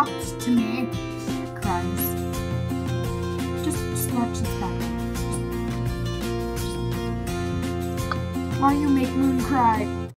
Talks to me. Cries. Just scratch his back. Why you make Moon cry?